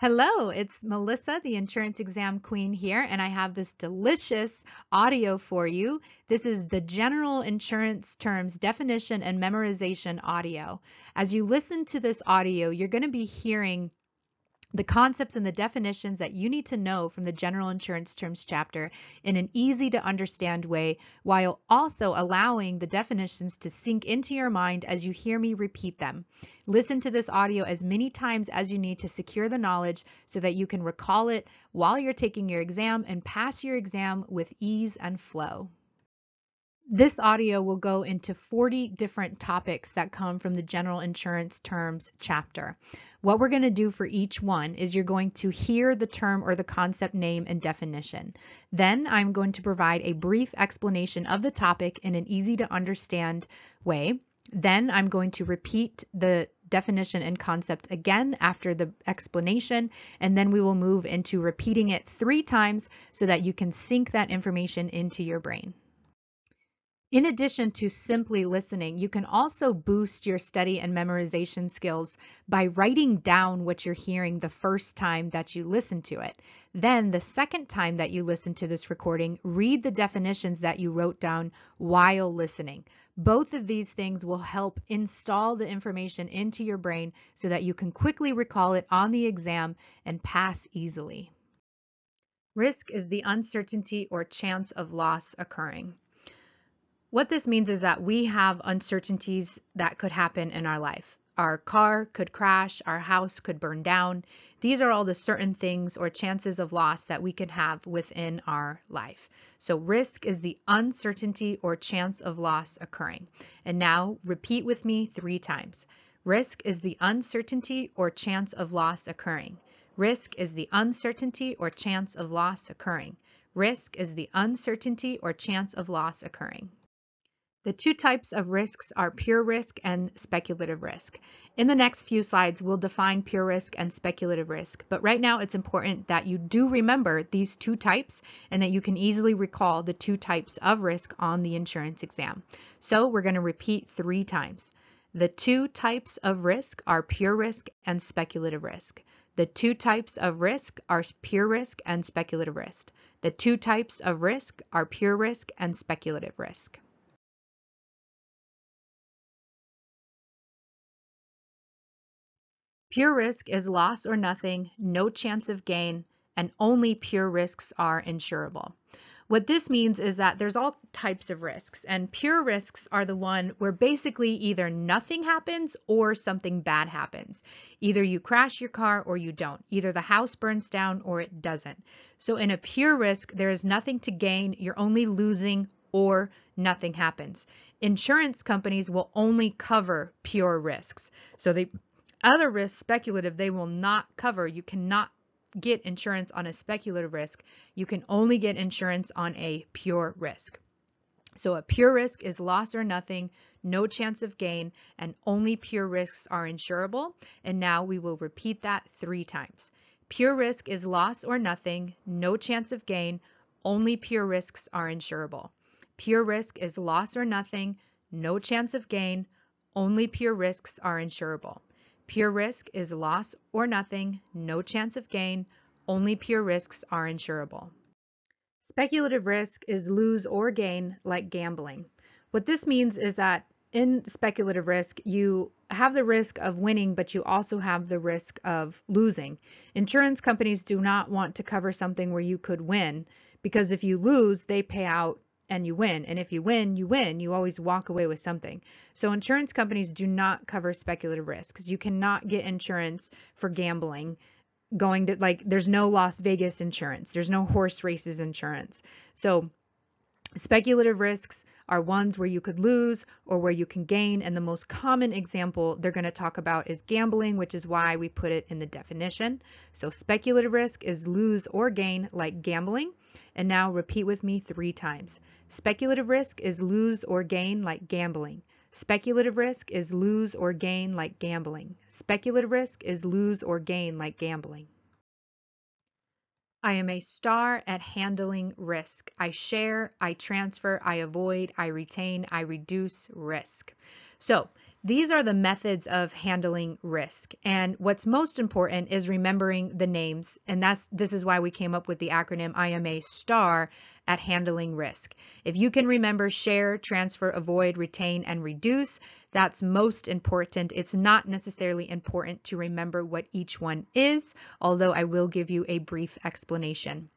Hello, it's Melissa, the insurance exam queen here, and I have this delicious audio for you. This is the general insurance terms definition and memorization audio. As you listen to this audio, you're going to be hearing the concepts and the definitions that you need to know from the general insurance terms chapter in an easy to understand way while also allowing the definitions to sink into your mind as you hear me repeat them. Listen to this audio as many times as you need to secure the knowledge so that you can recall it while you're taking your exam and pass your exam with ease and flow. This audio will go into 40 different topics that come from the general insurance terms chapter. What we're going to do for each one is you're going to hear the term or the concept name and definition. Then I'm going to provide a brief explanation of the topic in an easy to understand way. Then I'm going to repeat the definition and concept again after the explanation, and then we will move into repeating it three times so that you can sink that information into your brain. In addition to simply listening, you can also boost your study and memorization skills by writing down what you're hearing the first time that you listen to it. Then the second time that you listen to this recording, read the definitions that you wrote down while listening. Both of these things will help install the information into your brain so that you can quickly recall it on the exam and pass easily. Risk is the uncertainty or chance of loss occurring. What this means is that we have uncertainties that could happen in our life. Our car could crash, our house could burn down. These are all the certain things or chances of loss that we can have within our life. So risk is the uncertainty or chance of loss occurring. And now repeat with me three times. Risk is the uncertainty or chance of loss occurring. Risk is the uncertainty or chance of loss occurring. Risk is the uncertainty or chance of loss occurring. The two types of risks are pure risk and speculative risk. In the next few slides, we'll define pure risk and speculative risk, but right now it's important that you do remember these two types and that you can easily recall the two types of risk on the insurance exam. So we're going to repeat three times. The two types of risk are pure risk and speculative risk. The two types of risk are pure risk and speculative risk. The two types of risk are pure risk and speculative risk. Pure risk is loss or nothing, no chance of gain, and only pure risks are insurable. What this means is that there's all types of risks, and pure risks are the one where basically either nothing happens or something bad happens. Either you crash your car or you don't. Either the house burns down or it doesn't. So in a pure risk, there is nothing to gain, you're only losing or nothing happens. Insurance companies will only cover pure risks. So they other risks, speculative, they will not cover. You cannot get insurance on a speculative risk. You can only get insurance on a pure risk. So a pure risk is loss or nothing, no chance of gain, and only pure risks are insurable. And now we will repeat that three times. Pure risk is loss or nothing, no chance of gain, only pure risks are insurable. Pure risk is loss or nothing, no chance of gain, only pure risks are insurable. Pure risk is loss or nothing, no chance of gain, only pure risks are insurable. Speculative risk is lose or gain like gambling. What this means is that in speculative risk, you have the risk of winning, but you also have the risk of losing. Insurance companies do not want to cover something where you could win because if you lose, they pay out and you win. And if you win, you win. You always walk away with something. So insurance companies do not cover speculative risks. You cannot get insurance for gambling going to like there's no Las Vegas insurance. There's no horse races insurance. So speculative risks are ones where you could lose or where you can gain. And the most common example they're going to talk about is gambling, which is why we put it in the definition. So speculative risk is lose or gain like gambling. And now repeat with me three times. Speculative risk is lose or gain like gambling. Speculative risk is lose or gain like gambling. Speculative risk is lose or gain like gambling. I am a star at handling risk. I share, I transfer, I avoid, I retain, I reduce risk. So these are the methods of handling risk. And what's most important is remembering the names. And that's this is why we came up with the acronym IMA STAR at handling risk. If you can remember share, transfer, avoid, retain, and reduce, that's most important. It's not necessarily important to remember what each one is, although I will give you a brief explanation.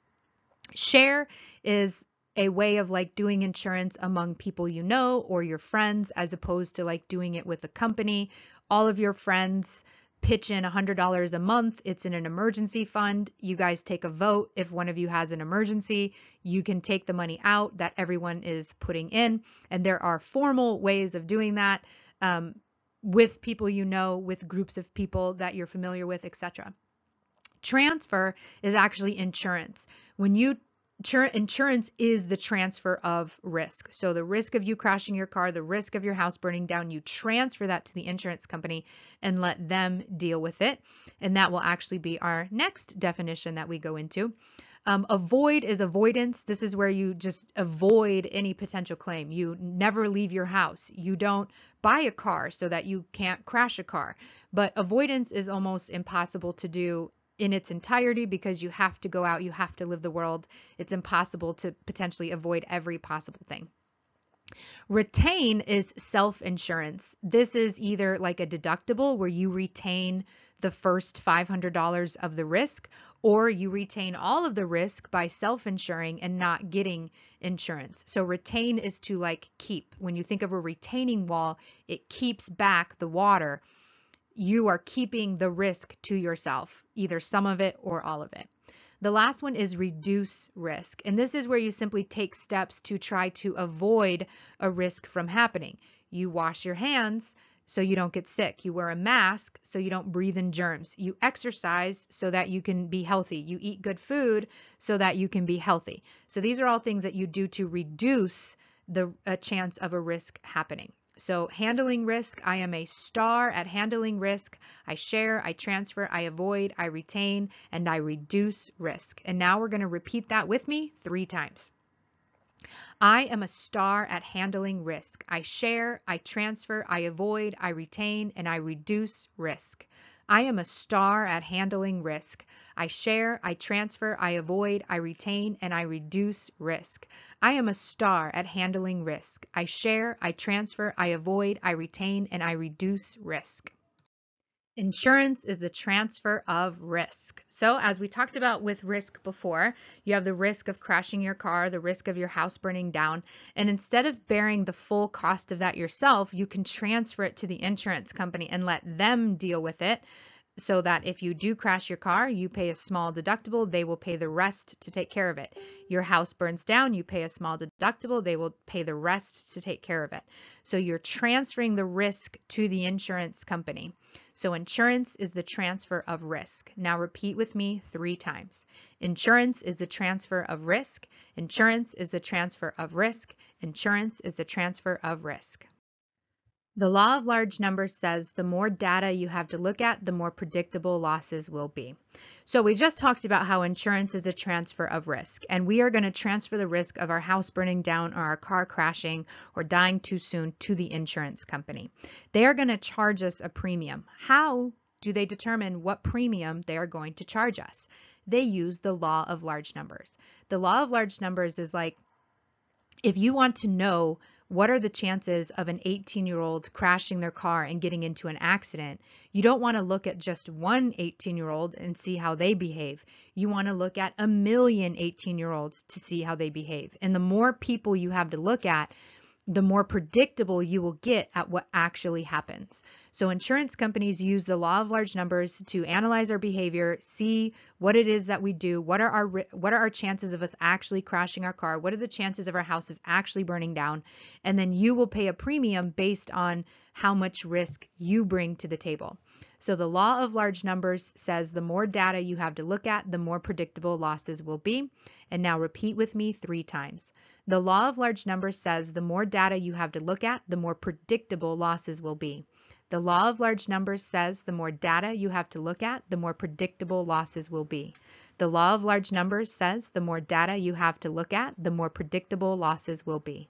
Share is a way of like doing insurance among people you know or your friends as opposed to like doing it with a company. All of your friends pitch in $100 a month. It's in an emergency fund. You guys take a vote. If one of you has an emergency, you can take the money out that everyone is putting in. And there are formal ways of doing that um, with people you know, with groups of people that you're familiar with, etc. Transfer is actually insurance. When you insurance is the transfer of risk. So the risk of you crashing your car, the risk of your house burning down, you transfer that to the insurance company and let them deal with it. And that will actually be our next definition that we go into. Um, avoid is avoidance. This is where you just avoid any potential claim. You never leave your house. You don't buy a car so that you can't crash a car. But avoidance is almost impossible to do in its entirety because you have to go out, you have to live the world. It's impossible to potentially avoid every possible thing. Retain is self insurance. This is either like a deductible where you retain the first $500 of the risk, or you retain all of the risk by self insuring and not getting insurance. So, retain is to like keep. When you think of a retaining wall, it keeps back the water you are keeping the risk to yourself, either some of it or all of it. The last one is reduce risk. And this is where you simply take steps to try to avoid a risk from happening. You wash your hands so you don't get sick. You wear a mask so you don't breathe in germs. You exercise so that you can be healthy. You eat good food so that you can be healthy. So these are all things that you do to reduce the chance of a risk happening. So handling risk, I am a star at handling risk. I share, I transfer, I avoid, I retain, and I reduce risk. And now we're going to repeat that with me three times. I am a star at handling risk. I share, I transfer, I avoid, I retain, and I reduce risk. I am a star at handling risk. I share, I transfer, I avoid, I retain, and I reduce risk. I am a star at handling risk. I share, I transfer, I avoid, I retain, and I reduce risk. Insurance is the transfer of risk. So as we talked about with risk before, you have the risk of crashing your car, the risk of your house burning down, and instead of bearing the full cost of that yourself, you can transfer it to the insurance company and let them deal with it so that if you do crash your car, you pay a small deductible, they will pay the rest to take care of it. Your house burns down, you pay a small deductible, they will pay the rest to take care of it. So you're transferring the risk to the insurance company. So insurance is the transfer of risk. Now repeat with me three times. Insurance is the transfer of risk. Insurance is the transfer of risk. Insurance is the transfer of risk. The law of large numbers says the more data you have to look at, the more predictable losses will be. So we just talked about how insurance is a transfer of risk, and we are going to transfer the risk of our house burning down or our car crashing or dying too soon to the insurance company. They are going to charge us a premium. How do they determine what premium they are going to charge us? They use the law of large numbers. The law of large numbers is like if you want to know what are the chances of an 18 year old crashing their car and getting into an accident? You don't want to look at just one 18 year old and see how they behave. You want to look at a million 18 year olds to see how they behave. And the more people you have to look at, the more predictable you will get at what actually happens. So insurance companies use the law of large numbers to analyze our behavior, see what it is that we do, what are our what are our chances of us actually crashing our car, what are the chances of our houses actually burning down, and then you will pay a premium based on how much risk you bring to the table. So the law of large numbers says the more data you have to look at, the more predictable losses will be. And now repeat with me three times. The law of large numbers says the more data you have to look at, the more predictable losses will be. The law of large numbers says the more data you have to look at, the more predictable losses will be. The law of large numbers says the more data you have to look at, the more predictable losses will be.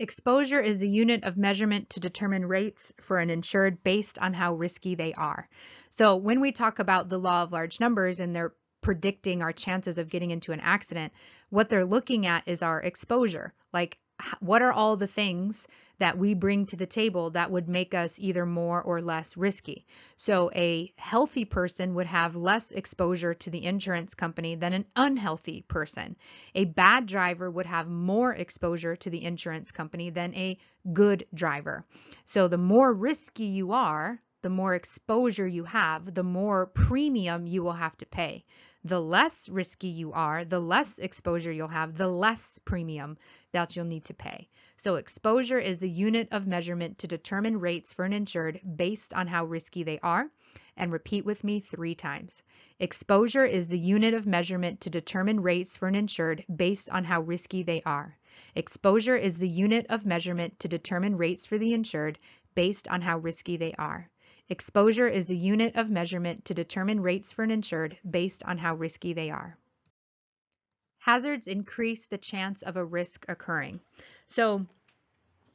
Exposure is a unit of measurement to determine rates for an insured based on how risky they are. So when we talk about the law of large numbers and they're predicting our chances of getting into an accident, what they're looking at is our exposure. Like what are all the things that we bring to the table that would make us either more or less risky. So a healthy person would have less exposure to the insurance company than an unhealthy person. A bad driver would have more exposure to the insurance company than a good driver. So the more risky you are, the more exposure you have, the more premium you will have to pay. The less risky you are, the less exposure you'll have, the less premium that you'll need to pay. So exposure is the unit of measurement to determine rates for an insured based on how risky they are. And repeat with me three times. Exposure is the unit of measurement to determine rates for an insured based on how risky they are. Exposure is the unit of measurement to determine rates for the insured based on how risky they are. Exposure is the unit of measurement to determine rates for an insured based on how risky they are. Hazards increase the chance of a risk occurring. So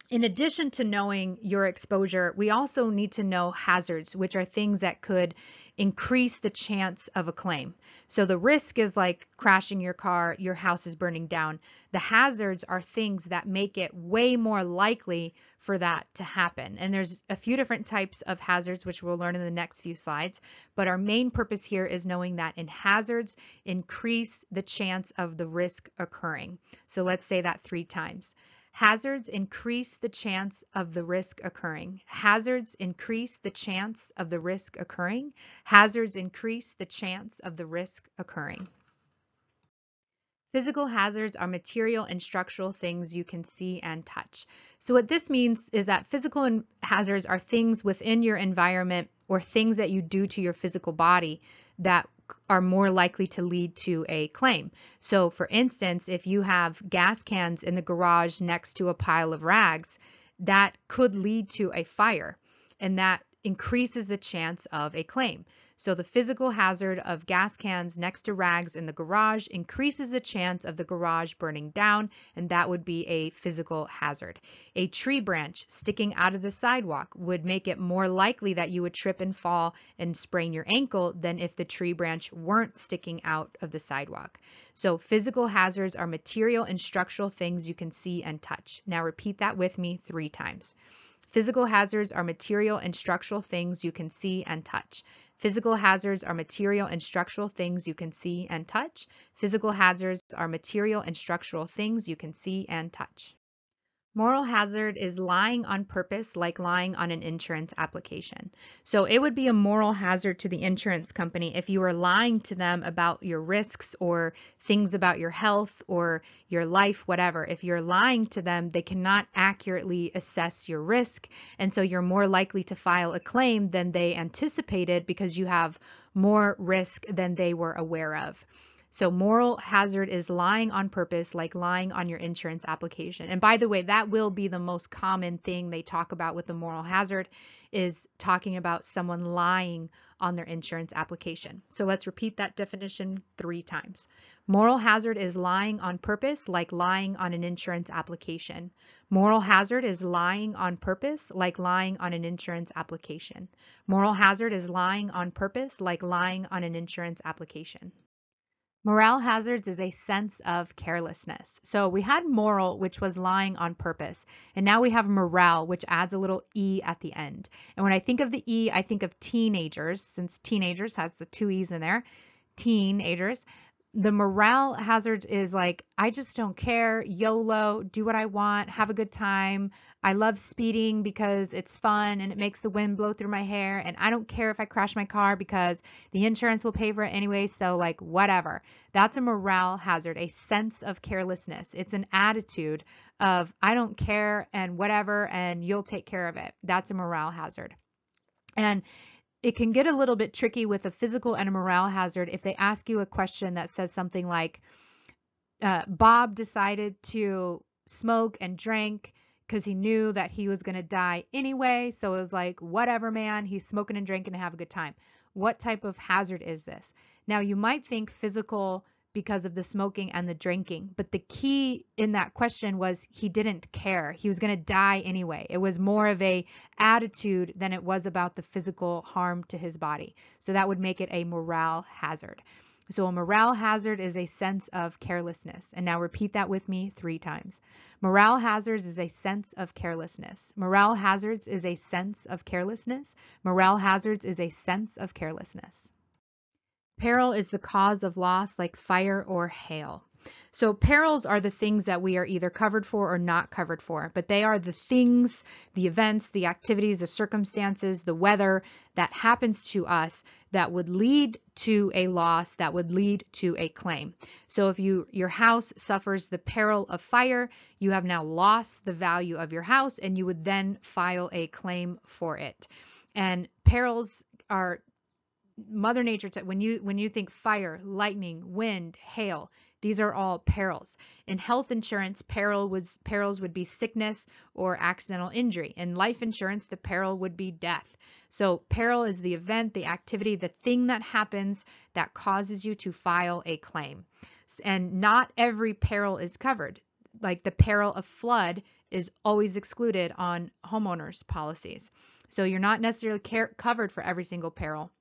in addition to knowing your exposure, we also need to know hazards, which are things that could increase the chance of a claim. So the risk is like crashing your car, your house is burning down. The hazards are things that make it way more likely for that to happen. And there's a few different types of hazards, which we'll learn in the next few slides. But our main purpose here is knowing that in hazards increase the chance of the risk occurring. So let's say that three times. Hazards increase the chance of the risk occurring. Hazards increase the chance of the risk occurring. Hazards increase the chance of the risk occurring. Physical hazards are material and structural things you can see and touch. So what this means is that physical hazards are things within your environment or things that you do to your physical body that are more likely to lead to a claim. So for instance, if you have gas cans in the garage next to a pile of rags, that could lead to a fire and that increases the chance of a claim. So the physical hazard of gas cans next to rags in the garage increases the chance of the garage burning down, and that would be a physical hazard. A tree branch sticking out of the sidewalk would make it more likely that you would trip and fall and sprain your ankle than if the tree branch weren't sticking out of the sidewalk. So physical hazards are material and structural things you can see and touch. Now repeat that with me three times. Physical hazards are material and structural things you can see and touch. Physical hazards are material and structural things you can see and touch. Physical hazards are material and structural things you can see and touch. Moral hazard is lying on purpose, like lying on an insurance application. So it would be a moral hazard to the insurance company if you were lying to them about your risks or things about your health or your life, whatever. If you're lying to them, they cannot accurately assess your risk. And so you're more likely to file a claim than they anticipated because you have more risk than they were aware of. So moral hazard is lying on purpose, like lying on your insurance application. And by the way, that will be the most common thing they talk about with the moral hazard is talking about someone lying on their insurance application. So let's repeat that definition three times. Moral hazard is lying on purpose, like lying on an insurance application. Moral hazard is lying on purpose, like lying on an insurance application. Moral hazard is lying on purpose, like lying on an insurance application. Morale hazards is a sense of carelessness. So we had moral, which was lying on purpose, and now we have morale, which adds a little E at the end. And when I think of the E, I think of teenagers, since teenagers has the two E's in there, teenagers the morale hazards is like I just don't care, YOLO, do what I want, have a good time. I love speeding because it's fun and it makes the wind blow through my hair and I don't care if I crash my car because the insurance will pay for it anyway, so like whatever. That's a morale hazard, a sense of carelessness. It's an attitude of I don't care and whatever and you'll take care of it. That's a morale hazard. And it can get a little bit tricky with a physical and a morale hazard if they ask you a question that says something like, uh, Bob decided to smoke and drink because he knew that he was going to die anyway. So it was like, whatever, man, he's smoking and drinking to have a good time. What type of hazard is this? Now, you might think physical because of the smoking and the drinking. But the key in that question was he didn't care. He was going to die anyway. It was more of a attitude than it was about the physical harm to his body. So that would make it a morale hazard. So a morale hazard is a sense of carelessness. And now repeat that with me three times. Morale hazards is a sense of carelessness. Morale hazards is a sense of carelessness. Morale hazards is a sense of carelessness. Peril is the cause of loss like fire or hail. So perils are the things that we are either covered for or not covered for, but they are the things, the events, the activities, the circumstances, the weather that happens to us that would lead to a loss, that would lead to a claim. So if you your house suffers the peril of fire, you have now lost the value of your house and you would then file a claim for it. And perils are mother nature when you when you think fire lightning wind hail these are all perils. In health insurance peril was perils would be sickness or accidental injury. In life insurance the peril would be death. So peril is the event the activity the thing that happens that causes you to file a claim. And not every peril is covered. Like the peril of flood is always excluded on homeowners policies. So you're not necessarily covered for every single peril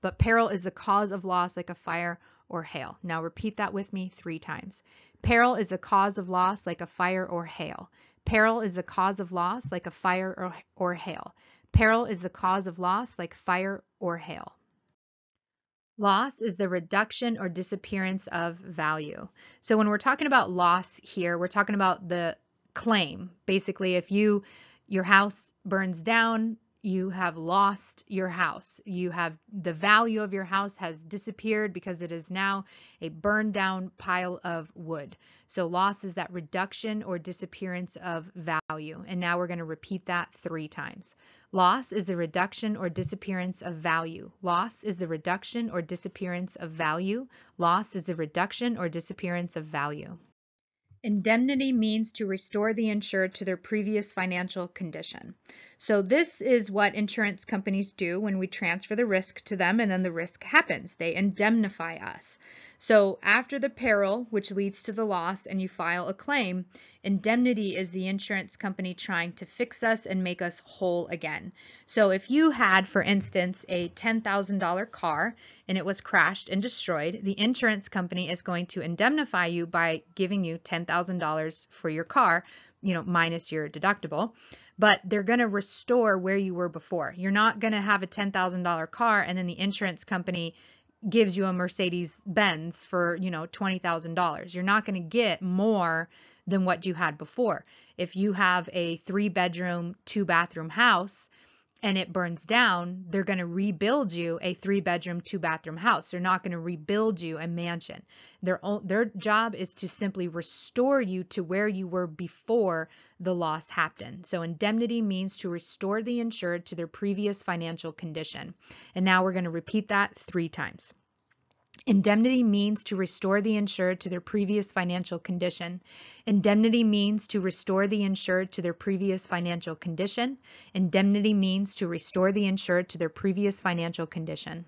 but peril is the cause of loss like a fire or hail. Now repeat that with me three times. Peril is the cause of loss like a fire or hail. Peril is the cause of loss like a fire or, or hail. Peril is the cause of loss like fire or hail. Loss is the reduction or disappearance of value. So when we're talking about loss here, we're talking about the claim. Basically, if you your house burns down, you have lost your house. You have the value of your house has disappeared because it is now a burned down pile of wood. So loss is that reduction or disappearance of value. And now we're going to repeat that three times. Loss is the reduction or disappearance of value. Loss is the reduction or disappearance of value. Loss is the reduction or disappearance of value. Indemnity means to restore the insured to their previous financial condition. So this is what insurance companies do when we transfer the risk to them and then the risk happens. They indemnify us. So after the peril, which leads to the loss, and you file a claim, indemnity is the insurance company trying to fix us and make us whole again. So if you had, for instance, a $10,000 car and it was crashed and destroyed, the insurance company is going to indemnify you by giving you $10,000 for your car, you know, minus your deductible but they're going to restore where you were before. You're not going to have a $10,000 car and then the insurance company gives you a Mercedes Benz for, you know, $20,000. You're not going to get more than what you had before. If you have a three bedroom, two bathroom house and it burns down, they're going to rebuild you a three bedroom, two bathroom house. They're not going to rebuild you a mansion. Their their job is to simply restore you to where you were before the loss happened. So indemnity means to restore the insured to their previous financial condition. And now we're going to repeat that 3 times. Indemnity means to restore the insured to their previous financial condition. Indemnity means to restore the insured to their previous financial condition. Indemnity means to restore the insured to their previous financial condition.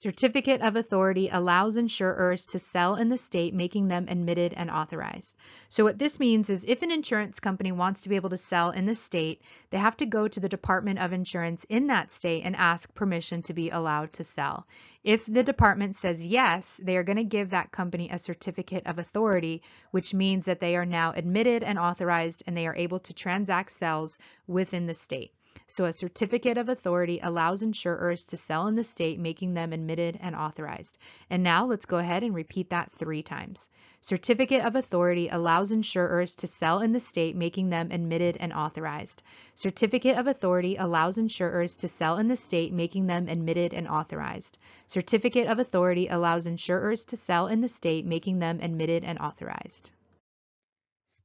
Certificate of authority allows insurers to sell in the state, making them admitted and authorized. So what this means is if an insurance company wants to be able to sell in the state, they have to go to the Department of Insurance in that state and ask permission to be allowed to sell. If the department says yes, they are going to give that company a certificate of authority, which means that they are now admitted and authorized and they are able to transact sales within the state. So a certificate of authority allows insurers to sell in the state, making them admitted and authorized. And now let's go ahead and repeat that three times. Certificate of authority allows insurers to sell in the state, making them admitted and authorized. Certificate of authority allows insurers to sell in the state, making them admitted and authorized. Certificate of authority allows insurers to sell in the state, making them admitted and authorized.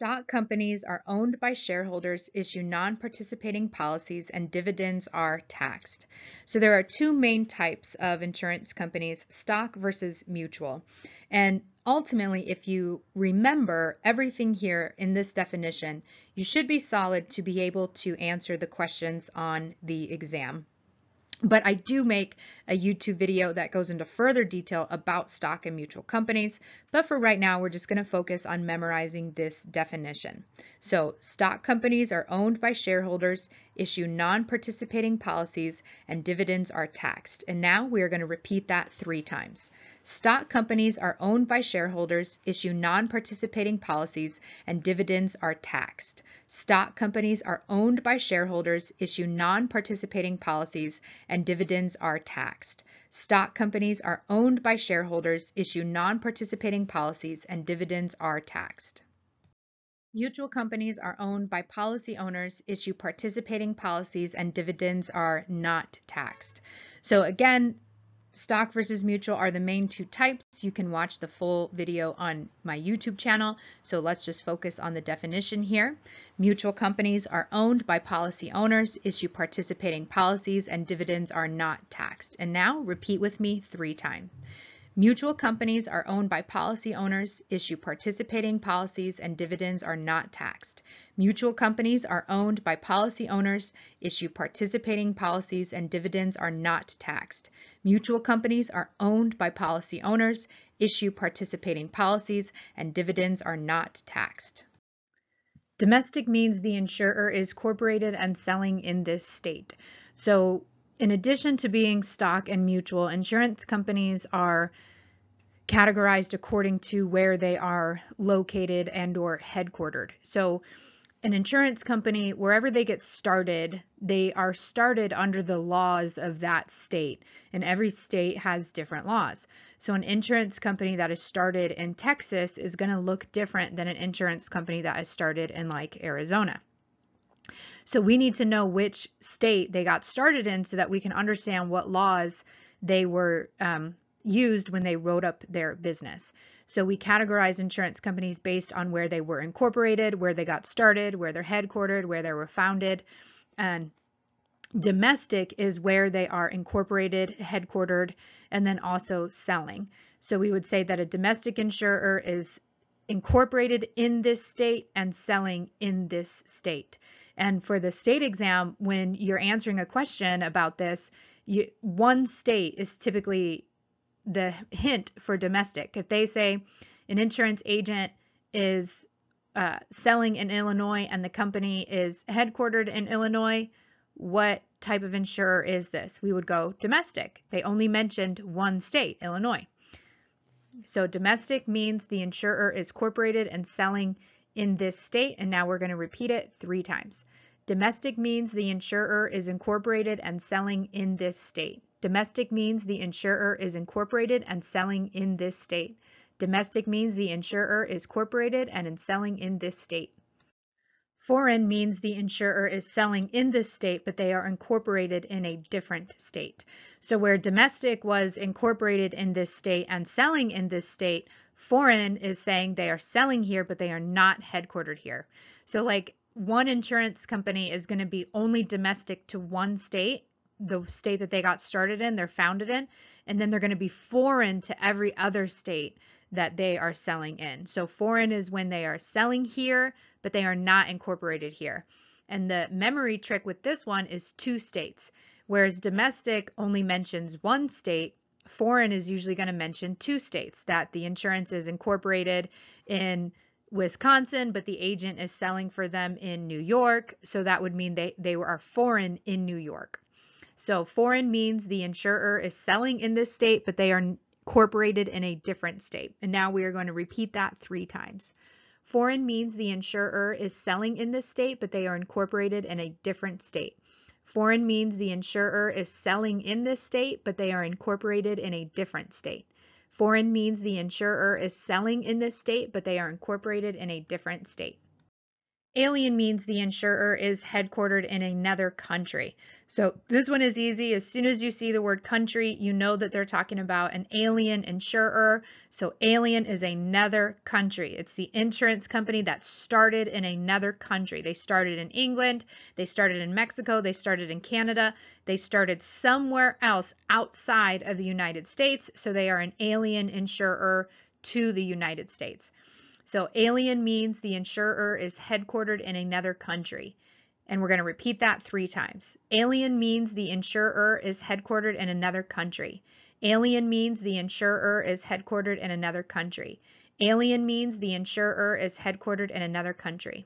Stock companies are owned by shareholders, issue non-participating policies, and dividends are taxed. So there are two main types of insurance companies, stock versus mutual. And ultimately, if you remember everything here in this definition, you should be solid to be able to answer the questions on the exam. But I do make a YouTube video that goes into further detail about stock and mutual companies. But for right now, we're just going to focus on memorizing this definition. So stock companies are owned by shareholders, issue non-participating policies, and dividends are taxed. And now we are going to repeat that three times. Stock companies are owned by shareholders, issue non-participating policies, and dividends are taxed. Stock companies are owned by shareholders, issue non-participating policies, and dividends are taxed. Stock companies are owned by shareholders, issue non-participating policies, and dividends are taxed. Mutual companies are owned by policy owners, issue participating policies, and dividends are not taxed. So again, Stock versus mutual are the main two types. You can watch the full video on my YouTube channel. So let's just focus on the definition here. Mutual companies are owned by policy owners, issue participating policies, and dividends are not taxed. And now repeat with me three times. Mutual companies are owned by policy owners, issue participating policies, and dividends are not taxed. Mutual companies are owned by policy owners, issue participating policies, and dividends are not taxed. Mutual companies are owned by policy owners, issue participating policies, and dividends are not taxed. Domestic means the insurer is corporated and selling in this state. So in addition to being stock and mutual, insurance companies are categorized according to where they are located and or headquartered. So an insurance company, wherever they get started, they are started under the laws of that state, and every state has different laws. So an insurance company that is started in Texas is going to look different than an insurance company that is started in like Arizona. So we need to know which state they got started in so that we can understand what laws they were um, used when they wrote up their business. So we categorize insurance companies based on where they were incorporated, where they got started, where they're headquartered, where they were founded. And domestic is where they are incorporated, headquartered, and then also selling. So we would say that a domestic insurer is incorporated in this state and selling in this state. And for the state exam, when you're answering a question about this, you, one state is typically the hint for domestic. If they say an insurance agent is uh, selling in Illinois and the company is headquartered in Illinois, what type of insurer is this? We would go domestic. They only mentioned one state, Illinois. So domestic means the insurer is corporated and selling in this state, and now we're going to repeat it three times. Domestic means the insurer is incorporated and selling in this state. Domestic means the insurer is incorporated and selling in this state. Domestic means the insurer is corporated and in selling in this state. Foreign means the insurer is selling in this state, but they are incorporated in a different state. So where domestic was incorporated in this state and selling in this state, foreign is saying they are selling here, but they are not headquartered here. So like one insurance company is going to be only domestic to one state, the state that they got started in, they're founded in, and then they're going to be foreign to every other state that they are selling in. So foreign is when they are selling here, but they are not incorporated here. And the memory trick with this one is two states, whereas domestic only mentions one state, foreign is usually going to mention two states that the insurance is incorporated in Wisconsin, but the agent is selling for them in New York. So that would mean they, they are foreign in New York. So foreign means the insurer is selling in this state, but they are incorporated in a different state. And now we are going to repeat that three times. Foreign means the insurer is selling in this state, but they are incorporated in a different state. Foreign means the insurer is selling in this state, but they are incorporated in a different state. Foreign means the insurer is selling in this state, but they are incorporated in a different state. Alien means the insurer is headquartered in another country. So this one is easy. As soon as you see the word country, you know that they're talking about an alien insurer. So alien is another country. It's the insurance company that started in another country. They started in England, they started in Mexico, they started in Canada, they started somewhere else outside of the United States. So they are an alien insurer to the United States. So alien means the insurer is headquartered in another country. And we're going to repeat that three times. Alien means the insurer is headquartered in another country. Alien means the insurer is headquartered in another country. Alien means the insurer is headquartered in another country.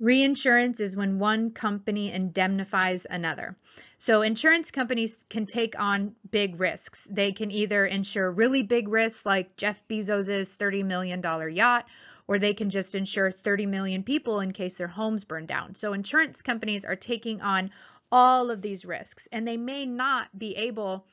Reinsurance is when one company indemnifies another. So insurance companies can take on big risks. They can either insure really big risks like Jeff Bezos's $30 million yacht, or they can just insure 30 million people in case their homes burn down. So insurance companies are taking on all of these risks and they may not be able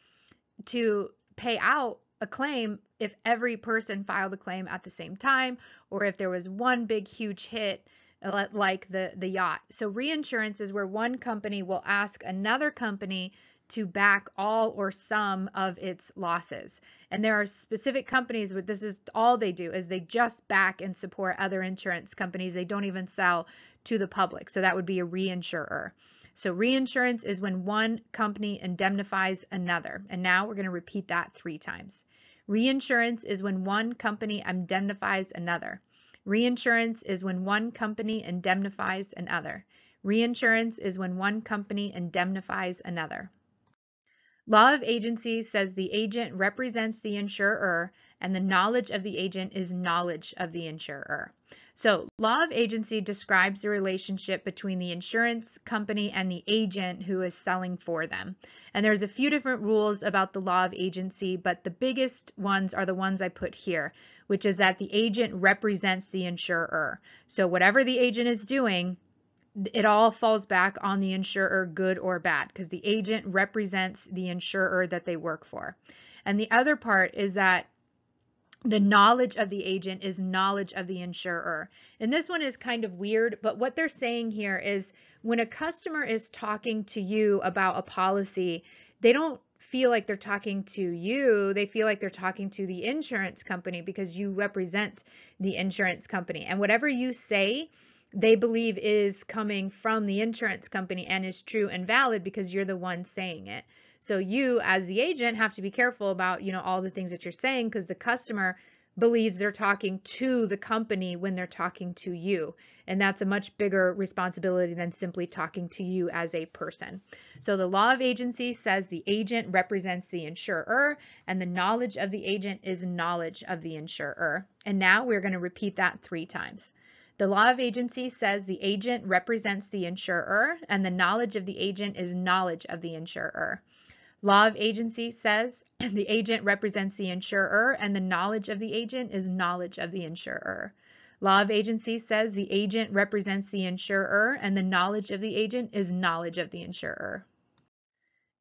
to pay out a claim if every person filed a claim at the same time or if there was one big huge hit uh, like the the yacht. So reinsurance is where one company will ask another company to back all or some of its losses. And there are specific companies where this is all they do is they just back and support other insurance companies. They don't even sell to the public. So that would be a reinsurer. So reinsurance is when one company indemnifies another. And now we're going to repeat that three times. Reinsurance is when one company indemnifies another. Reinsurance is when one company indemnifies another. Reinsurance is when one company indemnifies another. Law of agency says the agent represents the insurer and the knowledge of the agent is knowledge of the insurer. So law of agency describes the relationship between the insurance company and the agent who is selling for them. And there's a few different rules about the law of agency, but the biggest ones are the ones I put here, which is that the agent represents the insurer. So whatever the agent is doing, it all falls back on the insurer, good or bad, because the agent represents the insurer that they work for. And the other part is that the knowledge of the agent is knowledge of the insurer. And this one is kind of weird, but what they're saying here is when a customer is talking to you about a policy, they don't feel like they're talking to you. They feel like they're talking to the insurance company because you represent the insurance company. And whatever you say, they believe is coming from the insurance company and is true and valid because you're the one saying it. So you as the agent have to be careful about, you know, all the things that you're saying because the customer believes they're talking to the company when they're talking to you. And that's a much bigger responsibility than simply talking to you as a person. So the law of agency says the agent represents the insurer and the knowledge of the agent is knowledge of the insurer. And now we're going to repeat that three times. The law of agency says the agent represents the insurer and the knowledge of the agent is knowledge of the insurer. Law of agency says the agent represents the insurer and the knowledge of the agent is knowledge of the insurer. Law of agency says the agent represents the insurer and the knowledge of the agent is knowledge of the insurer.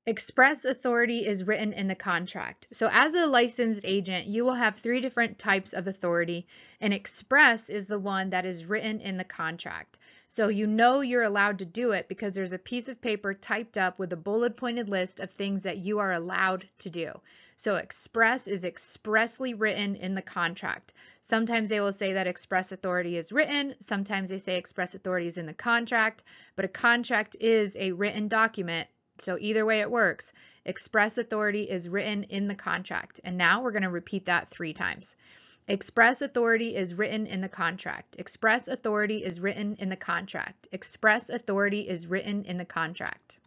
Express authority is written in the contract. So as a licensed agent, you will have three different types of authority and express is the one that is written in the contract. So you know you're allowed to do it because there's a piece of paper typed up with a bullet pointed list of things that you are allowed to do. So express is expressly written in the contract. Sometimes they will say that express authority is written. Sometimes they say express authority is in the contract, but a contract is a written document so either way it works. Express authority is written in the contract. And now we're going to repeat that three times. Express authority is written in the contract. Express authority is written in the contract. Express authority is written in the contract.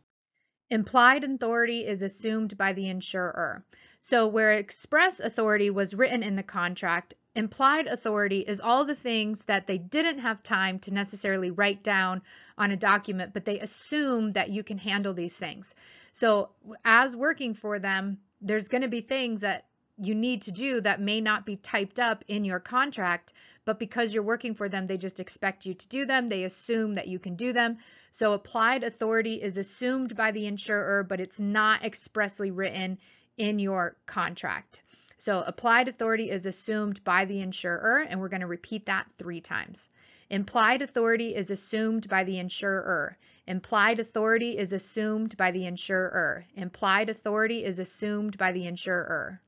Implied authority is assumed by the insurer. So where express authority was written in the contract, Implied authority is all the things that they didn't have time to necessarily write down on a document, but they assume that you can handle these things. So as working for them, there's going to be things that you need to do that may not be typed up in your contract, but because you're working for them, they just expect you to do them. They assume that you can do them. So applied authority is assumed by the insurer, but it's not expressly written in your contract. So applied authority is assumed by the insurer, and we're going to repeat that three times. Implied authority is assumed by the insurer. Implied authority is assumed by the insurer. Implied authority is assumed by the insurer.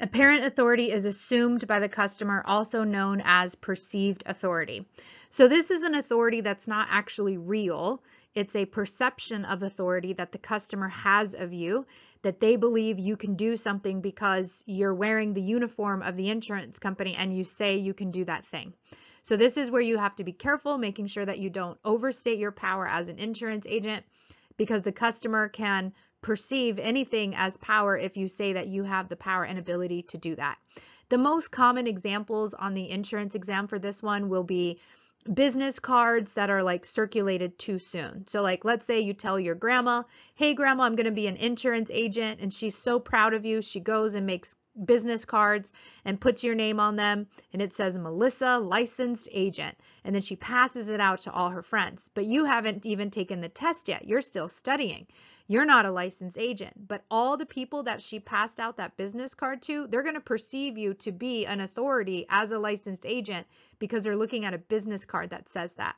Apparent authority is assumed by the customer, also known as perceived authority. So this is an authority that's not actually real. It's a perception of authority that the customer has of you that they believe you can do something because you're wearing the uniform of the insurance company and you say you can do that thing. So this is where you have to be careful, making sure that you don't overstate your power as an insurance agent because the customer can perceive anything as power if you say that you have the power and ability to do that. The most common examples on the insurance exam for this one will be business cards that are like circulated too soon. So like let's say you tell your grandma, "Hey grandma, I'm going to be an insurance agent." And she's so proud of you. She goes and makes business cards and puts your name on them and it says Melissa licensed agent and then she passes it out to all her friends. But you haven't even taken the test yet. You're still studying. You're not a licensed agent, but all the people that she passed out that business card to, they're going to perceive you to be an authority as a licensed agent because they're looking at a business card that says that.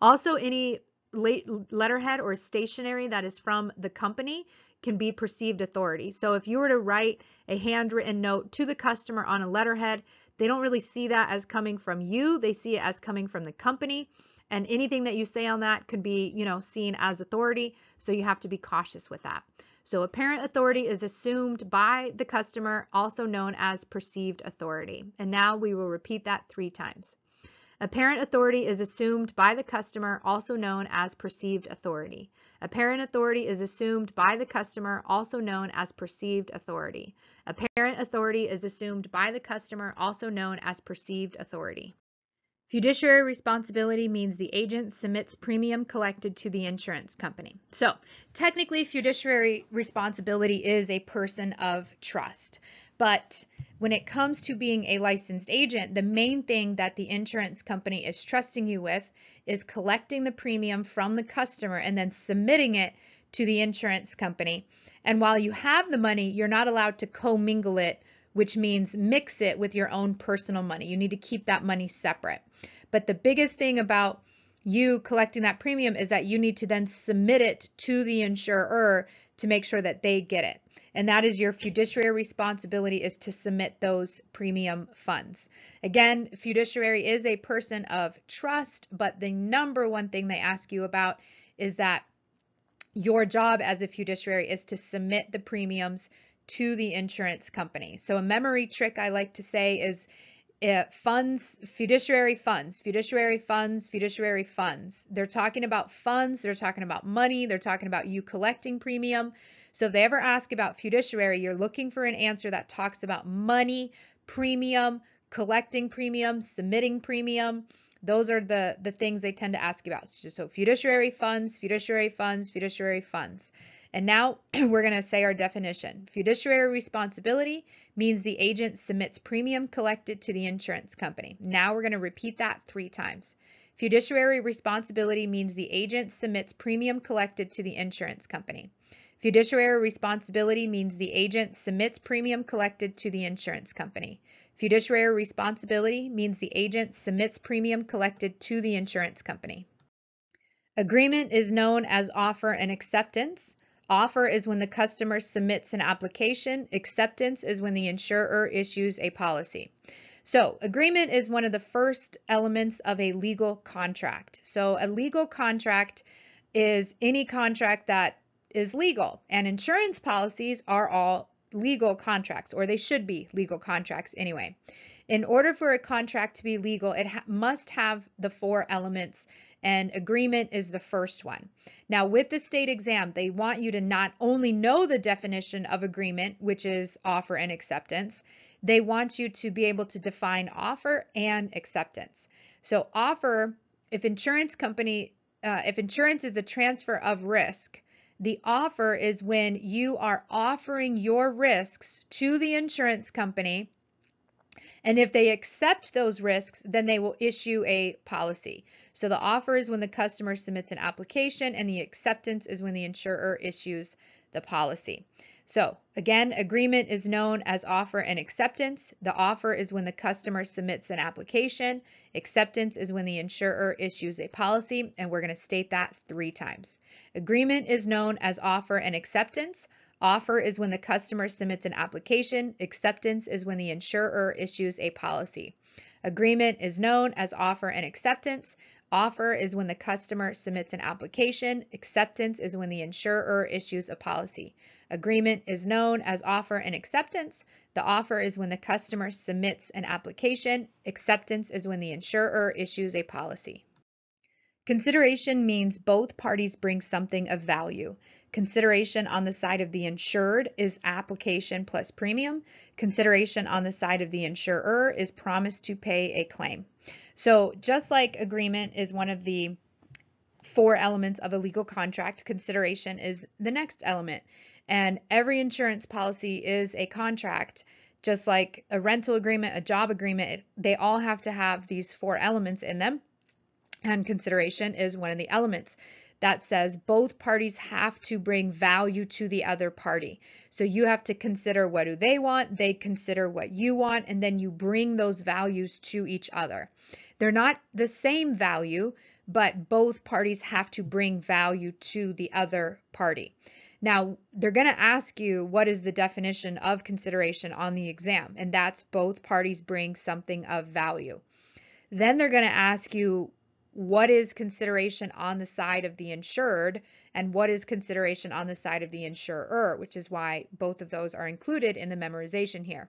Also, any letterhead or stationery that is from the company can be perceived authority. So if you were to write a handwritten note to the customer on a letterhead, they don't really see that as coming from you. They see it as coming from the company and anything that you say on that could be, you know, seen as authority. So you have to be cautious with that. So apparent authority is assumed by the customer, also known as perceived authority. And now we will repeat that three times. Apparent authority is assumed by the customer, also known as perceived authority. Apparent authority is assumed by the customer, also known as perceived authority. Apparent authority is assumed by the customer, also known as perceived authority. Fiduciary responsibility means the agent submits premium collected to the insurance company. So technically fiduciary responsibility is a person of trust. But when it comes to being a licensed agent, the main thing that the insurance company is trusting you with is collecting the premium from the customer and then submitting it to the insurance company. And while you have the money, you're not allowed to commingle it, which means mix it with your own personal money. You need to keep that money separate. But the biggest thing about you collecting that premium is that you need to then submit it to the insurer to make sure that they get it. And that is your fiduciary responsibility is to submit those premium funds. Again, fiduciary is a person of trust, but the number one thing they ask you about is that your job as a fiduciary is to submit the premiums to the insurance company. So a memory trick I like to say is uh, funds, fiduciary funds, fiduciary funds, fiduciary funds. They're talking about funds, they're talking about money, they're talking about you collecting premium. So if they ever ask about fiduciary, you're looking for an answer that talks about money, premium, collecting premium, submitting premium. Those are the, the things they tend to ask about. So, so fiduciary funds, fiduciary funds, fiduciary funds. And now we're going to say our definition. Fiduciary responsibility means the agent submits premium collected to the insurance company. Now we're going to repeat that three times. Fiduciary responsibility means the agent submits premium collected to the insurance company. Fiduciary responsibility means the agent submits premium collected to the insurance company. Fiduciary responsibility means the agent submits premium collected to the insurance company. Agreement is known as offer and acceptance. Offer is when the customer submits an application. Acceptance is when the insurer issues a policy. So agreement is one of the first elements of a legal contract. So a legal contract is any contract that is legal and insurance policies are all legal contracts or they should be legal contracts anyway. In order for a contract to be legal, it ha must have the four elements and agreement is the first one. Now with the state exam, they want you to not only know the definition of agreement, which is offer and acceptance, they want you to be able to define offer and acceptance. So offer, if insurance company, uh, if insurance is a transfer of risk, the offer is when you are offering your risks to the insurance company and if they accept those risks, then they will issue a policy. So the offer is when the customer submits an application and the acceptance is when the insurer issues the policy. So again, agreement is known as offer and acceptance. The offer is when the customer submits an application. Acceptance is when the insurer issues a policy, and we're going to state that three times. Agreement is known as offer and acceptance. Offer is when the customer submits an application. Acceptance is when the insurer issues a policy. Agreement is known as offer and acceptance. Offer is when the customer submits an application. Acceptance is when the insurer issues a policy. Agreement is known as offer and acceptance. The offer is when the customer submits an application. Acceptance is when the insurer issues a policy. Consideration means both parties bring something of value. Consideration on the side of the insured is application plus premium. Consideration on the side of the insurer is promise to pay a claim. So just like agreement is one of the four elements of a legal contract, consideration is the next element. And every insurance policy is a contract, just like a rental agreement, a job agreement, they all have to have these four elements in them. And consideration is one of the elements that says both parties have to bring value to the other party. So you have to consider what do they want, they consider what you want, and then you bring those values to each other. They're not the same value, but both parties have to bring value to the other party. Now, they're going to ask you what is the definition of consideration on the exam, and that's both parties bring something of value. Then they're going to ask you what is consideration on the side of the insured and what is consideration on the side of the insurer, which is why both of those are included in the memorization here.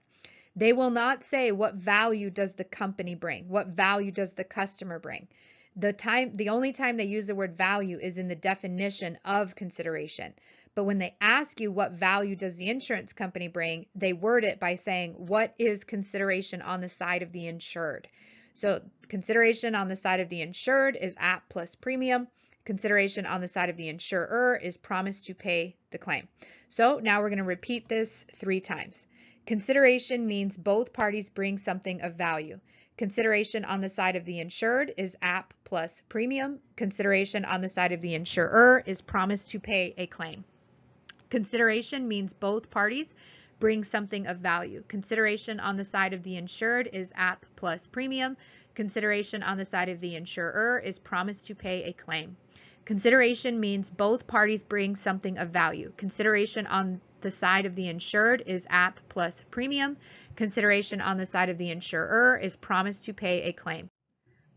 They will not say what value does the company bring, what value does the customer bring. The time the only time they use the word value is in the definition of consideration. But when they ask you what value does the insurance company bring, they word it by saying what is consideration on the side of the insured. So consideration on the side of the insured is app plus premium. Consideration on the side of the insurer is promise to pay the claim. So now we're going to repeat this three times. Consideration means both parties bring something of value. Consideration on the side of the insured is app plus premium. Consideration on the side of the insurer is promise to pay a claim. Consideration means both parties bring something of value. Consideration on the side of the insured is app plus premium. Consideration on the side of the insurer is promise to pay a claim. Consideration means both parties bring something of value. Consideration on the side of the insured is app plus premium. Consideration on the side of the insurer is promise to pay a claim.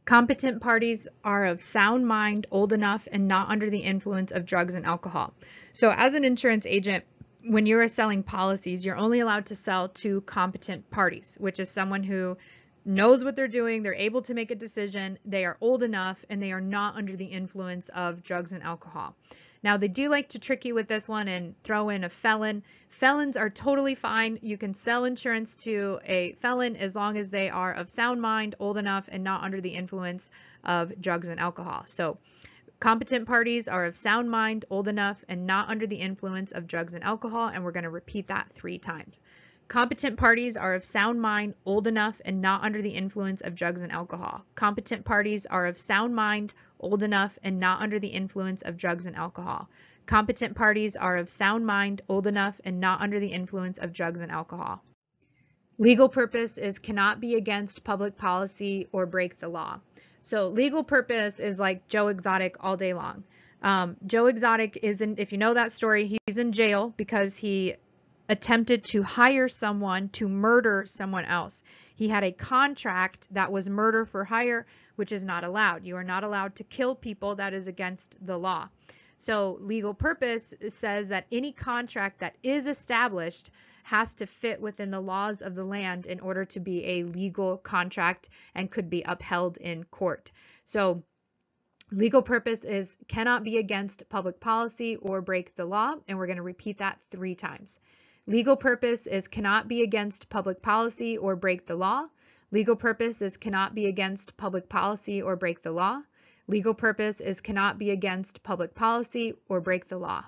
Competent parties are of sound mind, old enough, and not under the influence of drugs and alcohol. So as an insurance agent, when you're selling policies, you're only allowed to sell to competent parties, which is someone who knows what they're doing, they're able to make a decision, they are old enough, and they are not under the influence of drugs and alcohol. Now, they do like to trick you with this one and throw in a felon. Felons are totally fine. You can sell insurance to a felon as long as they are of sound mind, old enough, and not under the influence of drugs and alcohol. So, competent parties are of sound mind, old enough, and not under the influence of drugs and alcohol. And we're going to repeat that three times. Competent parties are of sound mind, old enough, and not under the influence of drugs and alcohol. Competent parties are of sound mind, old enough, and not under the influence of drugs and alcohol. Competent parties are of sound mind, old enough, and not under the influence of drugs and alcohol. Legal purpose is cannot be against public policy or break the law. So legal purpose is like Joe Exotic all day long. Um, Joe Exotic is in, if you know that story, he's in jail because he attempted to hire someone to murder someone else. He had a contract that was murder for hire, which is not allowed. You are not allowed to kill people. That is against the law. So legal purpose says that any contract that is established has to fit within the laws of the land in order to be a legal contract and could be upheld in court. So legal purpose is cannot be against public policy or break the law. And we're going to repeat that three times. Legal purpose is cannot be against public policy or break the law. Legal purpose is cannot be against public policy or break the law. Legal purpose is cannot be against public policy or break the law.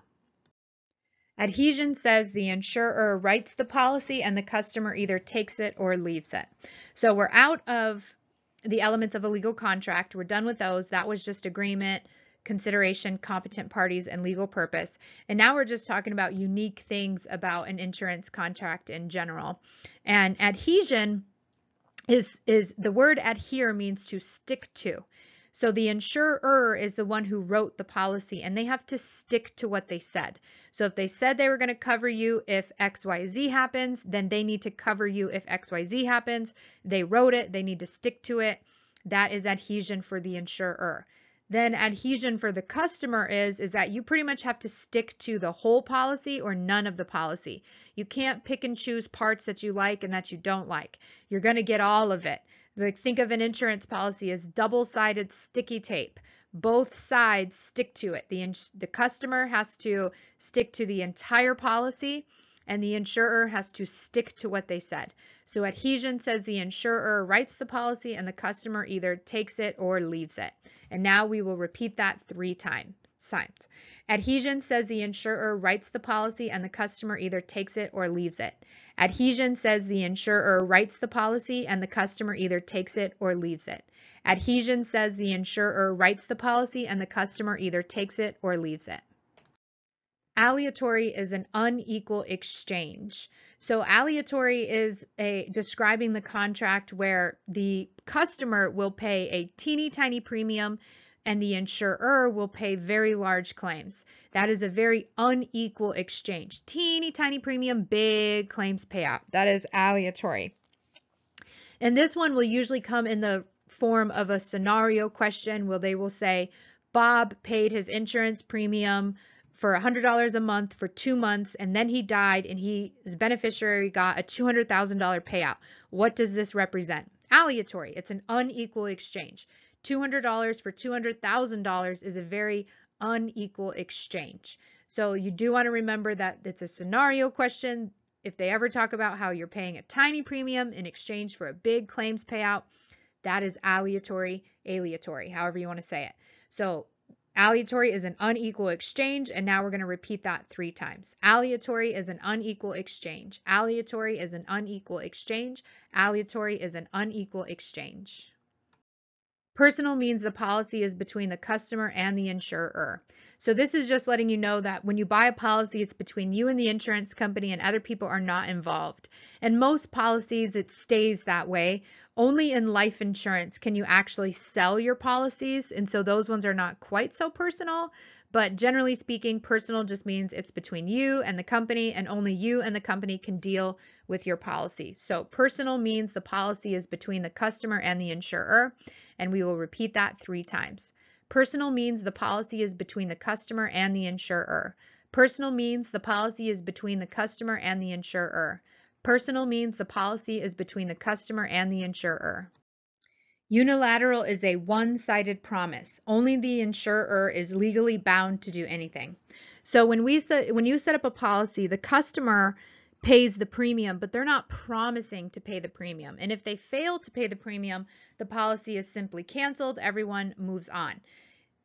Adhesion says the insurer writes the policy and the customer either takes it or leaves it. So we're out of the elements of a legal contract. We're done with those. That was just agreement, consideration, competent parties, and legal purpose. And now we're just talking about unique things about an insurance contract in general. And adhesion is, is the word adhere means to stick to. So the insurer is the one who wrote the policy and they have to stick to what they said. So if they said they were going to cover you if XYZ happens, then they need to cover you if XYZ happens. They wrote it, they need to stick to it. That is adhesion for the insurer. Then adhesion for the customer is is that you pretty much have to stick to the whole policy or none of the policy. You can't pick and choose parts that you like and that you don't like. You're going to get all of it. Like think of an insurance policy as double-sided sticky tape. Both sides stick to it. The the customer has to stick to the entire policy and the insurer has to stick to what they said. So adhesion says the insurer writes the policy and the customer either takes it or leaves it. And now we will repeat that three times. Adhesion says the insurer writes the policy and the customer either takes it or leaves it. Adhesion says the insurer writes the policy and the customer either takes it or leaves it. Adhesion says the insurer writes the policy and the customer either takes it or leaves it. Aleatory is an unequal exchange. So aleatory is a describing the contract where the customer will pay a teeny tiny premium and the insurer will pay very large claims. That is a very unequal exchange. Teeny tiny premium, big claims payout. That is aleatory. And this one will usually come in the form of a scenario question where they will say, Bob paid his insurance premium for $100 a month for two months and then he died and he, his beneficiary got a $200,000 payout. What does this represent? Aleatory. It's an unequal exchange. $200 for $200,000 is a very unequal exchange. So you do want to remember that it's a scenario question. If they ever talk about how you're paying a tiny premium in exchange for a big claims payout, that is aleatory, aleatory, however you want to say it. So Aleatory is an unequal exchange, and now we're going to repeat that three times. Aleatory is an unequal exchange. Aleatory is an unequal exchange. Aleatory is an unequal exchange. Personal means the policy is between the customer and the insurer. So this is just letting you know that when you buy a policy, it's between you and the insurance company and other people are not involved. And most policies, it stays that way. Only in life insurance can you actually sell your policies. And so those ones are not quite so personal. But generally speaking, personal just means it's between you and the company, and only you and the company can deal with your policy. So personal means the policy is between the customer and the insurer, and we will repeat that three times. Personal means the policy is between the customer and the insurer. Personal means the policy is between the customer and the insurer. Personal means the policy is between the customer and the insurer. Unilateral is a one-sided promise. Only the insurer is legally bound to do anything. So when we when you set up a policy, the customer pays the premium, but they're not promising to pay the premium. And if they fail to pay the premium, the policy is simply canceled. Everyone moves on.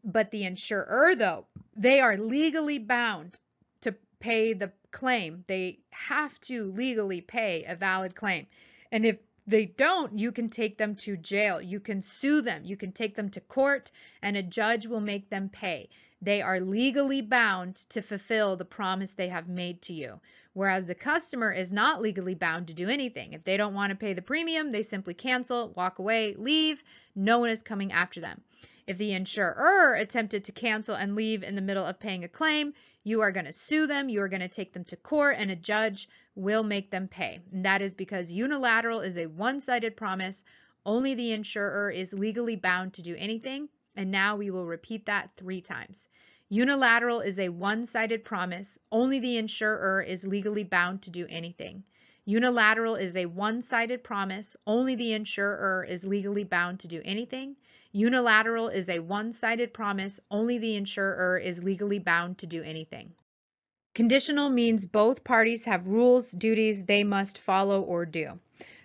But the insurer, though, they are legally bound to pay the claim. They have to legally pay a valid claim. And if they don't, you can take them to jail. You can sue them. You can take them to court and a judge will make them pay. They are legally bound to fulfill the promise they have made to you. Whereas the customer is not legally bound to do anything. If they don't want to pay the premium, they simply cancel, walk away, leave. No one is coming after them. If the insurer attempted to cancel and leave in the middle of paying a claim, you are going to sue them, you are going to take them to court, and a judge will make them pay. And that is because unilateral is a one-sided promise. Only the insurer is legally bound to do anything. And now we will repeat that three times. Unilateral is a one-sided promise. Only the insurer is legally bound to do anything. Unilateral is a one-sided promise. Only the insurer is legally bound to do anything. Unilateral is a one-sided promise. Only the insurer is legally bound to do anything. Conditional means both parties have rules, duties they must follow or do.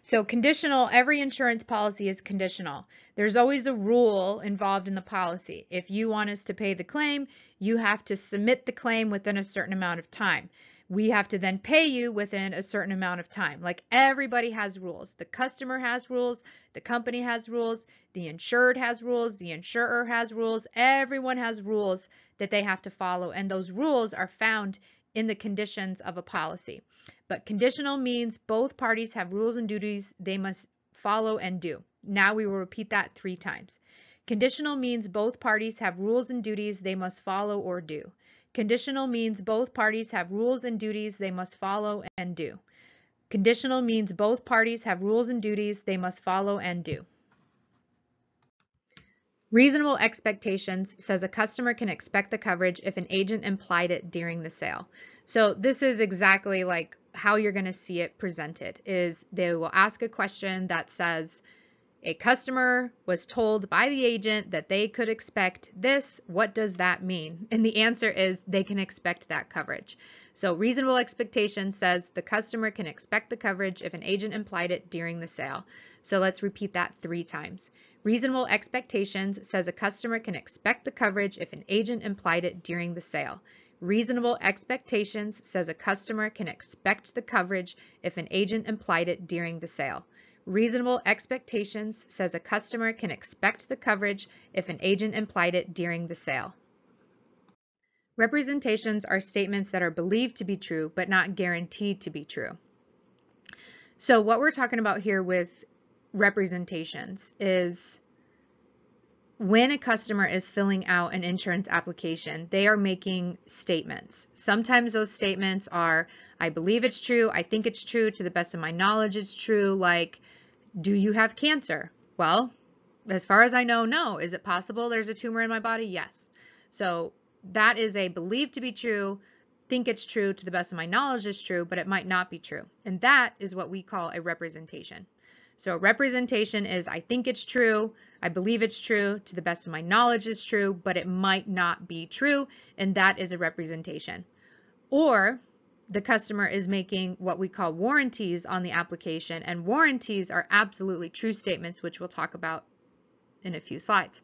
So conditional, every insurance policy is conditional. There's always a rule involved in the policy. If you want us to pay the claim, you have to submit the claim within a certain amount of time we have to then pay you within a certain amount of time. Like everybody has rules. The customer has rules, the company has rules, the insured has rules, the insurer has rules. Everyone has rules that they have to follow, and those rules are found in the conditions of a policy. But conditional means both parties have rules and duties they must follow and do. Now we will repeat that three times. Conditional means both parties have rules and duties they must follow or do. Conditional means both parties have rules and duties they must follow and do. Conditional means both parties have rules and duties they must follow and do. Reasonable expectations says a customer can expect the coverage if an agent implied it during the sale. So this is exactly like how you're going to see it presented is they will ask a question that says a customer was told by the agent that they could expect this. What does that mean? And the answer is they can expect that coverage. So reasonable expectation says the customer can expect the coverage if an agent implied it during the sale. So let's repeat that three times. Reasonable expectations says a customer can expect the coverage if an agent implied it during the sale. Reasonable expectations says a customer can expect the coverage if an agent implied it during the sale. Reasonable expectations says a customer can expect the coverage if an agent implied it during the sale. Representations are statements that are believed to be true but not guaranteed to be true. So what we're talking about here with representations is when a customer is filling out an insurance application, they are making statements. Sometimes those statements are, I believe it's true, I think it's true, to the best of my knowledge it's true, like, do you have cancer? Well, as far as I know, no. Is it possible there's a tumor in my body? Yes. So that is a believed to be true, think it's true, to the best of my knowledge is true, but it might not be true. And that is what we call a representation. So representation is I think it's true, I believe it's true, to the best of my knowledge is true, but it might not be true, and that is a representation. Or the customer is making what we call warranties on the application, and warranties are absolutely true statements, which we'll talk about in a few slides.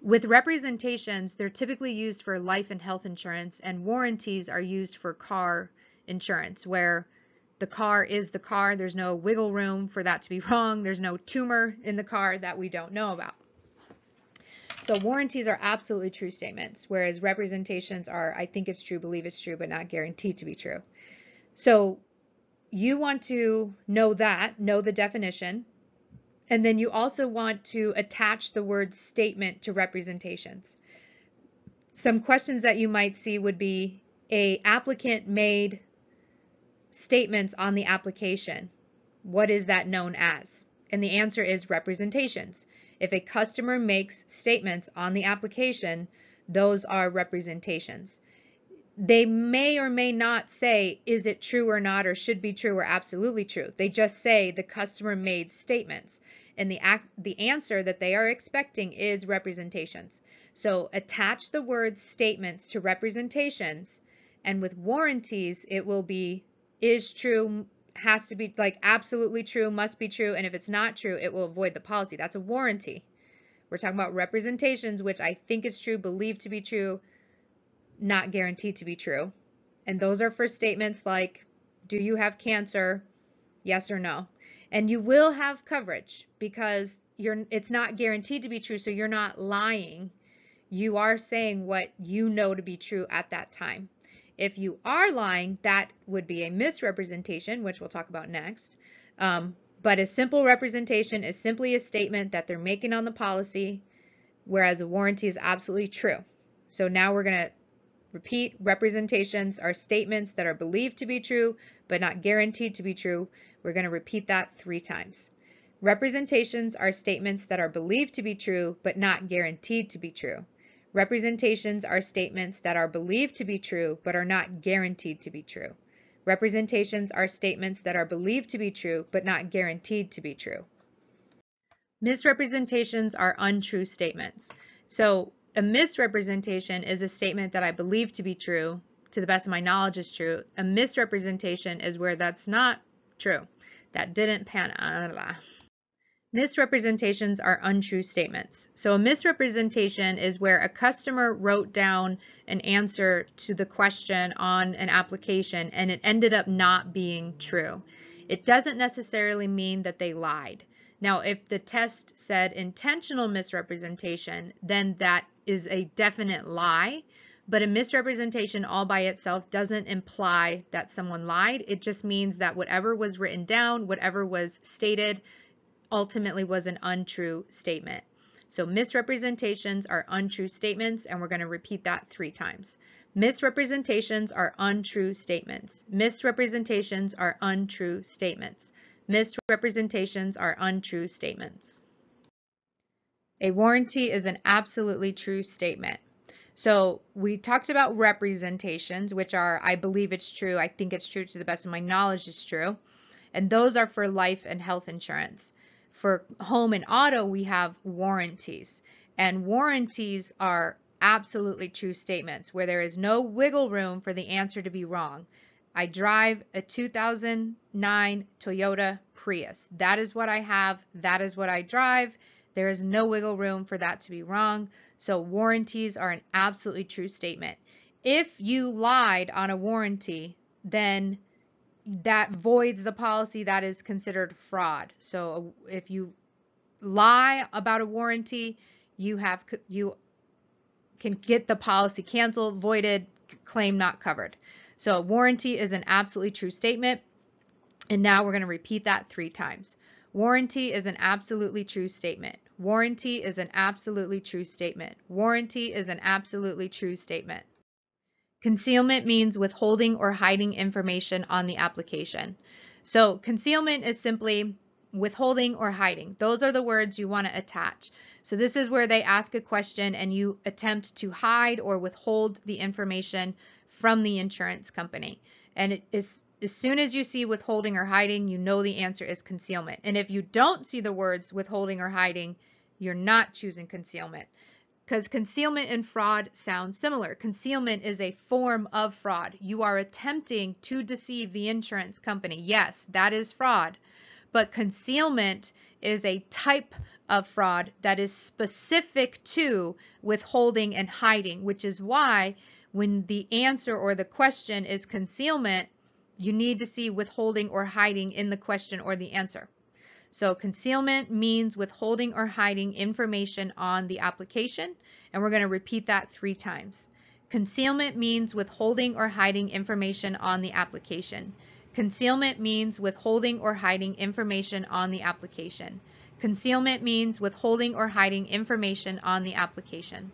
With representations, they're typically used for life and health insurance, and warranties are used for car insurance, where the car is the car. There's no wiggle room for that to be wrong. There's no tumor in the car that we don't know about. So warranties are absolutely true statements, whereas representations are, I think it's true, believe it's true, but not guaranteed to be true. So you want to know that, know the definition, and then you also want to attach the word statement to representations. Some questions that you might see would be a applicant made statements on the application. What is that known as? And the answer is representations. If a customer makes statements on the application, those are representations. They may or may not say, is it true or not, or should be true or absolutely true. They just say the customer made statements. And the, act, the answer that they are expecting is representations. So attach the word statements to representations. And with warranties, it will be is true, has to be like absolutely true, must be true, and if it's not true, it will avoid the policy. That's a warranty. We're talking about representations, which I think is true, believed to be true, not guaranteed to be true. And those are for statements like, do you have cancer? Yes or no. And you will have coverage because you're it's not guaranteed to be true, so you're not lying. You are saying what you know to be true at that time. If you are lying, that would be a misrepresentation, which we'll talk about next. Um, but a simple representation is simply a statement that they're making on the policy, whereas a warranty is absolutely true. So now we're going to repeat representations are statements that are believed to be true, but not guaranteed to be true. We're going to repeat that three times. Representations are statements that are believed to be true, but not guaranteed to be true. Representations are statements that are believed to be true but are not guaranteed to be true. Representations are statements that are believed to be true but not guaranteed to be true. Misrepresentations are untrue statements. So a misrepresentation is a statement that I believe to be true, to the best of my knowledge is true. A misrepresentation is where that's not true. That didn't pan out. Misrepresentations are untrue statements. So a misrepresentation is where a customer wrote down an answer to the question on an application and it ended up not being true. It doesn't necessarily mean that they lied. Now, if the test said intentional misrepresentation, then that is a definite lie. But a misrepresentation all by itself doesn't imply that someone lied. It just means that whatever was written down, whatever was stated, ultimately was an untrue statement. So misrepresentations are untrue statements, and we're going to repeat that three times. Misrepresentations are untrue statements. Misrepresentations are untrue statements. Misrepresentations are untrue statements. A warranty is an absolutely true statement. So we talked about representations, which are, I believe it's true, I think it's true to the best of my knowledge it's true. And those are for life and health insurance. For home and auto, we have warranties. And warranties are absolutely true statements where there is no wiggle room for the answer to be wrong. I drive a 2009 Toyota Prius. That is what I have. That is what I drive. There is no wiggle room for that to be wrong. So warranties are an absolutely true statement. If you lied on a warranty, then that voids the policy that is considered fraud. So uh, if you lie about a warranty, you have you can get the policy canceled, voided, claim not covered. So warranty is an absolutely true statement. And now we're going to repeat that three times. Warranty is an absolutely true statement. Warranty is an absolutely true statement. Warranty is an absolutely true statement. Concealment means withholding or hiding information on the application. So concealment is simply withholding or hiding. Those are the words you want to attach. So this is where they ask a question and you attempt to hide or withhold the information from the insurance company. And it is as soon as you see withholding or hiding, you know the answer is concealment. And if you don't see the words withholding or hiding, you're not choosing concealment because concealment and fraud sound similar. Concealment is a form of fraud. You are attempting to deceive the insurance company. Yes, that is fraud. But concealment is a type of fraud that is specific to withholding and hiding, which is why when the answer or the question is concealment, you need to see withholding or hiding in the question or the answer. So concealment means withholding or hiding information on the application, and we're going to repeat that three times. Concealment means withholding or hiding information on the application. Concealment means withholding or hiding information on the application. Concealment means withholding or hiding information on the application.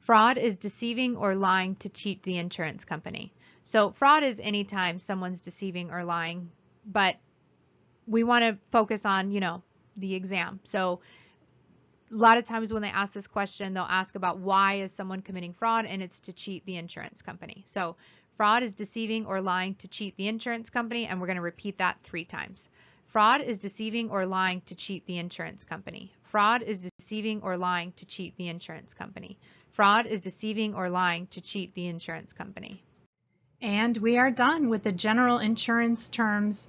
Fraud is deceiving or lying to cheat the insurance company. So fraud is anytime someone's deceiving or lying, but we want to focus on, you know, the exam. So a lot of times when they ask this question, they'll ask about why is someone committing fraud and it's to cheat the insurance company. So fraud is deceiving or lying to cheat the insurance company and we're going to repeat that three times. Fraud is deceiving or lying to cheat the insurance company. Fraud is deceiving or lying to cheat the insurance company. Fraud is deceiving or lying to cheat the insurance company. And we are done with the general insurance terms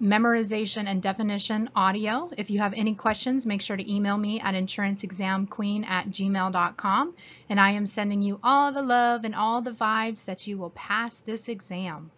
memorization and definition audio. If you have any questions, make sure to email me at insuranceexamqueen at gmail.com. And I am sending you all the love and all the vibes that you will pass this exam.